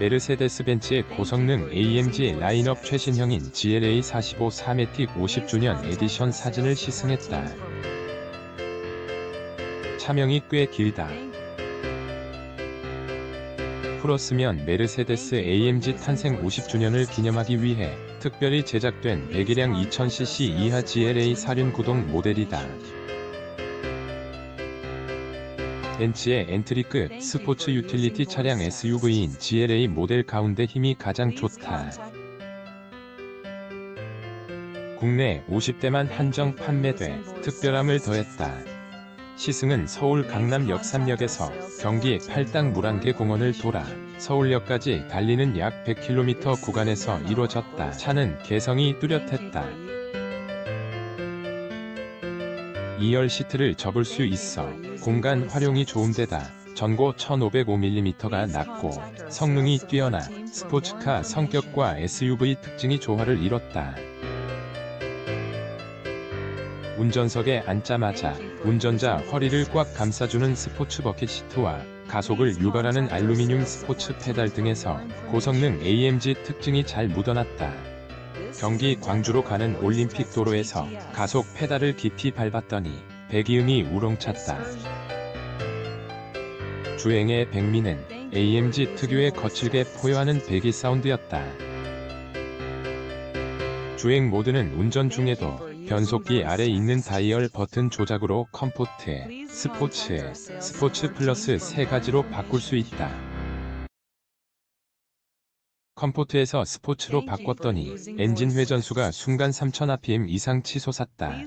메르세데스 벤츠의 고성능 AMG 라인업 최신형인 GLA 45 4MATIC 50주년 에디션 사진을 시승했다. 차명이 꽤 길다. 풀어쓰면 메르세데스 AMG 탄생 50주년을 기념하기 위해 특별히 제작된 배기량 2000cc 이하 GLA 사륜 구동 모델이다. 벤츠의 엔트리급 스포츠 유틸리티 차량 SUV인 GLA 모델 가운데 힘이 가장 좋다. 국내 50대만 한정 판매돼 특별함을 더했다. 시승은 서울 강남 역삼역에서 경기 팔당 물안개 공원을 돌아 서울역까지 달리는 약 100km 구간에서 이루어졌다. 차는 개성이 뚜렷했다. 2열 시트를 접을 수 있어 공간 활용이 좋은 데다 전고 1505mm가 낮고 성능이 뛰어나 스포츠카 성격과 SUV 특징이 조화를 이뤘다. 운전석에 앉자마자 운전자 허리를 꽉 감싸주는 스포츠 버킷 시트와 가속을 유발하는 알루미늄 스포츠 페달 등에서 고성능 AMG 특징이 잘 묻어났다. 경기 광주로 가는 올림픽 도로에서 가속 페달을 깊이 밟았더니 배기음이 우렁찼다. 주행의 백미는 AMG 특유의 거칠게 포효하는 배기 사운드였다. 주행 모드는 운전 중에도 변속기 아래 있는 다이얼 버튼 조작으로 컴포트, 스포츠, 스포츠 플러스 세 가지로 바꿀 수 있다. 컴포트에서 스포츠로 바꿨더니 엔진 회전수가 순간 3000rpm 이상 치솟았다.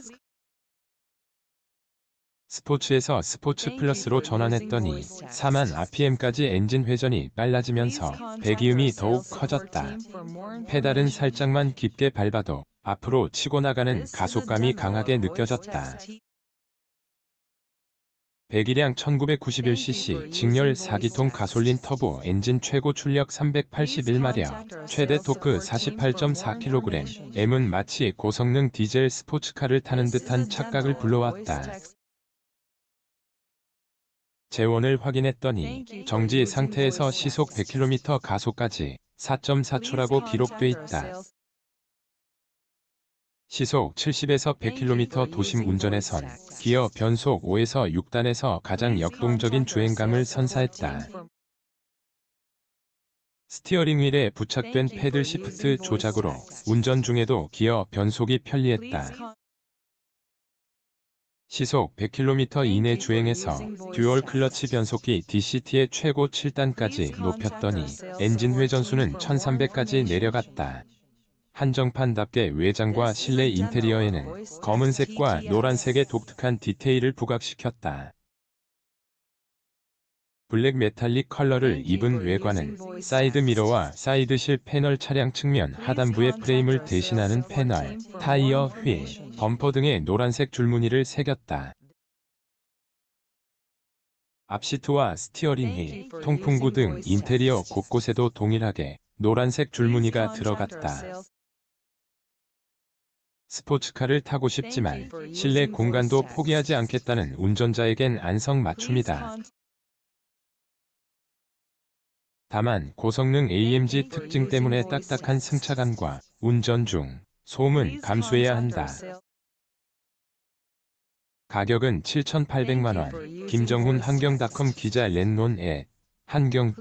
스포츠에서 스포츠 플러스로 전환했더니 4만 rpm까지 엔진 회전이 빨라지면서 배기음이 더욱 커졌다. 페달은 살짝만 깊게 밟아도 앞으로 치고 나가는 가속감이 강하게 느껴졌다. 배기량 1991cc 직렬 4기통 가솔린 터보 엔진 최고 출력 381마력, 최대 토크 48.4kg, M은 마치 고성능 디젤 스포츠카를 타는 듯한 착각을 불러왔다. 제원을 확인했더니 정지 상태에서 시속 100km 가속까지 4.4초라고 기록돼 있다. 시속 70에서 100km 도심 운전에선 기어 변속 5에서 6단에서 가장 역동적인 주행감을 선사했다. 스티어링 휠에 부착된 패들 시프트 조작으로 운전 중에도 기어 변속이 편리했다. 시속 100km 이내 주행에서 듀얼 클러치 변속기 DCT의 최고 7단까지 높였더니 엔진 회전수는 1300까지 내려갔다. 한정판답게 외장과 실내 인테리어에는 검은색과 노란색의 독특한 디테일을 부각시켰다. 블랙 메탈릭 컬러를 입은 외관은 사이드 미러와 사이드실 패널 차량 측면 하단부의 프레임을 대신하는 패널, 타이어, 휠, 범퍼 등의 노란색 줄무늬를 새겼다. 앞시트와 스티어링 휠, 통풍구 등 인테리어 곳곳에도 동일하게 노란색 줄무늬가 들어갔다. 스포츠카를 타고 싶지만 실내 공간도 포기하지 않겠다는 운전자에겐 안성맞춤이다. 다만 고성능 AMG 특징 때문에 딱딱한 승차감과 운전 중 소음은 감수해야 한다. 가격은 7,800만원. 김정훈 한경닷컴 기자 렌논 에 한경.